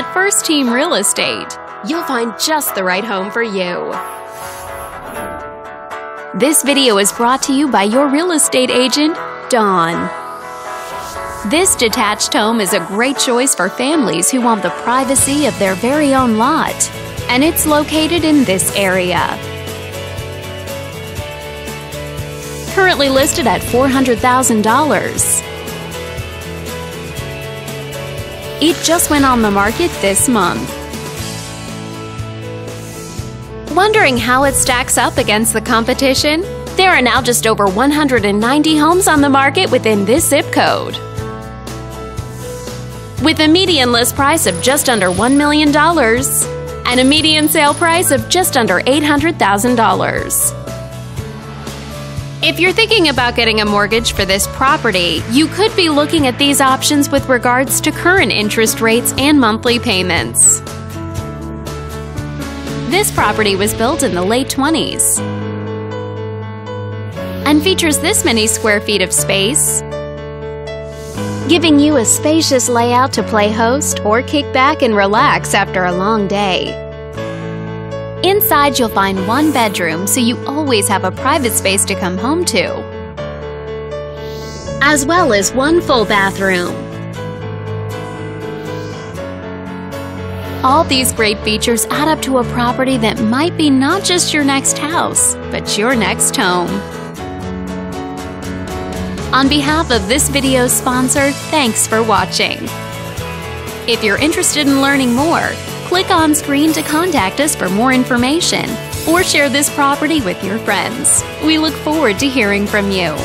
At First Team Real Estate, you'll find just the right home for you. This video is brought to you by your real estate agent, Dawn. This detached home is a great choice for families who want the privacy of their very own lot, and it's located in this area. Currently listed at $400,000. It just went on the market this month. Wondering how it stacks up against the competition? There are now just over 190 homes on the market within this zip code. With a median list price of just under $1 million and a median sale price of just under $800,000. If you're thinking about getting a mortgage for this property, you could be looking at these options with regards to current interest rates and monthly payments. This property was built in the late 20s and features this many square feet of space, giving you a spacious layout to play host or kick back and relax after a long day. Inside, you'll find one bedroom, so you always have a private space to come home to, as well as one full bathroom. All these great features add up to a property that might be not just your next house, but your next home. On behalf of this video's sponsor, thanks for watching. If you're interested in learning more, click on screen to contact us for more information or share this property with your friends. We look forward to hearing from you.